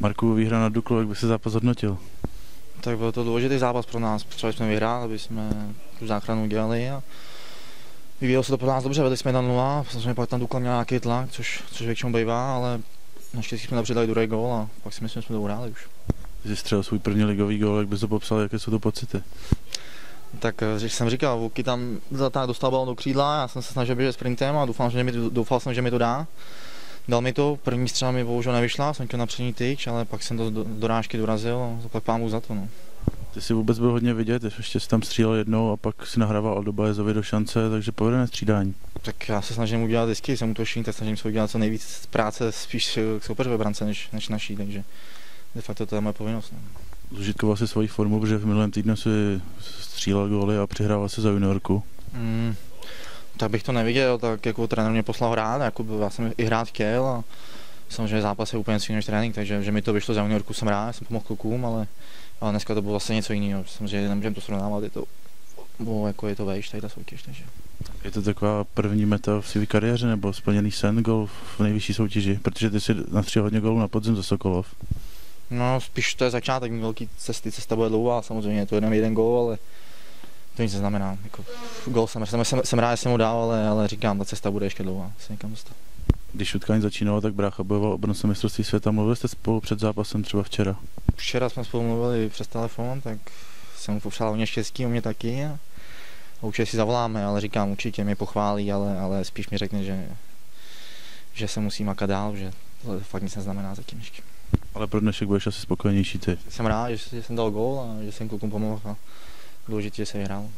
Marku, výhra na Duklu, jak by se zápas hodnotil? Tak byl to důležitý zápas pro nás. Potřebovali jsme vyhrát, aby jsme tu záchranu udělali. A vyvíjelo se to pro nás dobře, vedli jsme 1-0. Samozřejmě pak tam Dukla měla nějaký tlak, což, což většinou bývá, ale naštěstí jsme tam přidali druhý gól a pak si myslím, že jsme to uhráli už. Jsi střelil svůj první ligový gól, jak bys to popsal, jaké jsou to pocity? Tak jak jsem říkal, Vuky tam tak dostal balon do křídla, já jsem se snažil běžet sprintem a doufám, že mi, doufal jsem, že mi to dá. Dal mi to, první střela mi bohužel nevyšla, jsem chtěl na přední tyč, ale pak jsem to do, dorážky dorazil a pak pámu za to. No. Ty jsi vůbec byl hodně vidět, ještě jsi tam střílel jednou a pak si nahrával Aldo Bajezovi do šance, takže povedené střídání. Tak já se snažím udělat vždycky, jsem útočník, tak snažím se udělat co nejvíc práce spíš k soupeřové brance než, než naší, takže de facto to je moje povinnost. No. Zužitkoval si svoji formu, protože v minulém týdnu si střílel góly a přihrával se za juniorku. Mm, tak bych to neviděl, tak jako trenér mě poslal hrát, jako já jsem i hrát chtěl a samozřejmě zápas je úplně jiný než trénink, takže že mi to vyšlo za juniorku jsem rád, jsem pomohl klukům, ale, ale dneska to bylo vlastně něco jiného, samozřejmě nemůžeme to srovnávat, je to, bo, jako je to vejš, tady ta soutěž, takže. Je to taková první meta v své kariéře nebo splněný sen gol v nejvyšší soutěži, protože ty si nastřel hodně gólů na podzim za Sokolov. No, spíš to je začátek velký cesty, cesta bude dlouhá, samozřejmě je to jenom jeden gól, ale to nic neznamená. Jako, gol jsem, jsem, jsem, jsem rád, že jsem mu dal, ale, ale říkám, ta cesta bude ještě dlouhá, se někam dostat. Když utkání začínalo, tak brácha bojoval obránce mistrovství světa. Mluvili jste spolu před zápasem třeba včera? Včera jsme spolu mluvili přes telefon, tak jsem mu popřál hodně štěstí, u mě taky. A určitě si zavoláme, ale říkám, určitě mě pochválí, ale, ale spíš mi řekne, že, že se musí makat dál, že to fakt nic neznamená zatím ještě. Ale pro dnešek budeš asi spokojenější ty. Jsem rád, že, že jsem dal gól a že jsem klukům pomohl a důležitě, že se vyhrál.